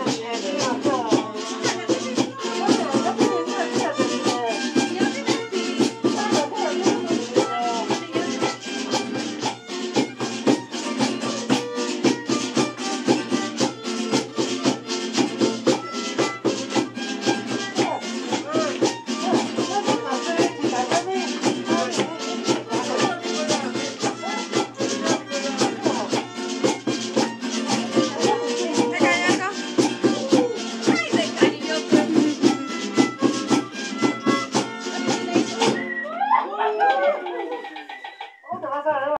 Aynen Hasta luego.